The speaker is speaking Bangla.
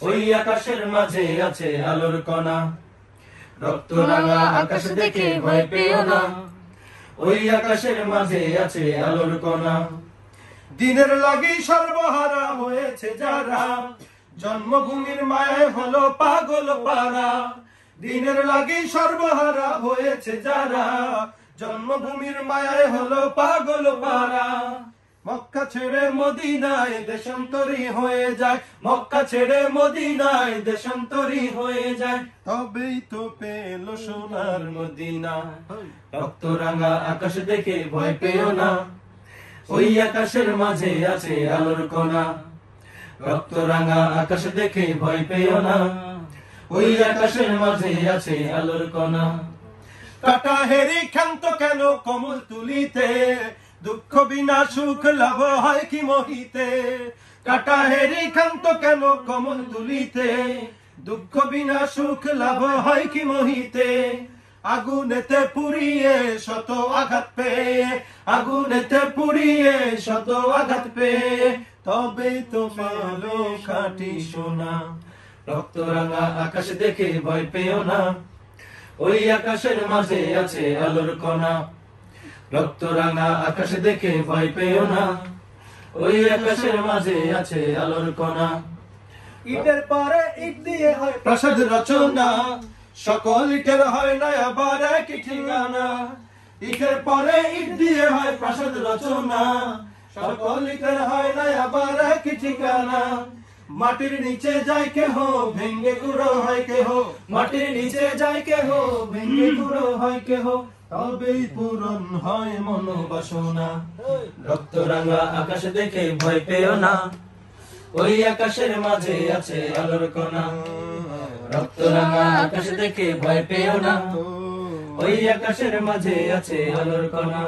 ওই আকাশের মাঝে আছে আলোর কণা। রক্তরাঙা আকাশ দেখে ভয় পেও না। ওই আকাশের মাঝে আছে আলোর কণা। দিনের লাগি সর্বহারা হয়েছে যারা। জন্মভূমির মায় হলো পাগল পারা দিনের লাগি সর্বহারা হয়েছে যারা। জন্মভূমির মায়ায় হলো পাগল পারা মক্কা ছেড়ে মদিনায় দেশান্তরী হয়ে যায়। মক্কা ছেড়ে মদিনায় দেশান্তরী হয়ে যায়। তবেই তো পেল সোনার মদিনা। রক্তরাঙা আকাশ দেখে ভয় পেও না। ওই আকাশের মাঝে আছে আলোর কণা। রক্তরাঙা আকাশ দেখে ভয় পেও না। ওই আকাশের মাঝে আছে আলোর কণা। কাটা হেরি ক্ষান্ত কেন কমল তুলিতে? দুঃখ বিনা সুখ লাভ হয় কি মহিতে? কাটা হেরি ক্ষান্ত কেন কমল তুলিতে দুঃখ বিনা সুখ লাভ হয় কি মহিতে? আগুনেতে পুড়িয়ে শত আঘাত পেয়ে, আগুনেতে পুড়িয়ে শত আঘাত পেয়ে, তবে তো পেল খাটি সোনা। রক্তরাঙা আকাশ দেখে ভয় পেও না, ওই আকাশের মাঝে আছে আলোর কণা। রক্তরাঙা আকাশ দেখে ভয় পেও না। ওই আকাশের মাঝে আছে আলোর কণা। ইটের পরে ইট দিয়ে হয় প্রাসাদ রচনা। সকল ইটের হয় না আবার এক ঠিকানা। ইটের পরে ইট দিয়ে হয় প্রাসাদ রচনা। সকল ইটের হয় না আবার এক ঠিকানা। মাটির নিচে যায় কেহ, ভেঙ্গে গুঁড়ো হয় কে কেহ। মাটির নিচে যায় কেহ, ভেঙ্গে গুঁড়ো হয় কেহ। তবেই পূরণ হয় মনোবাসনা রক্তরাঙা আকাশ দেখে ভয় পেও না। ওই আকাশের মাঝে আছে আলোর কণা। রক্তরাঙা আকাশ দেখে ভয় পেও না। ওই আকাশের মাঝে আছে আলোর কণা।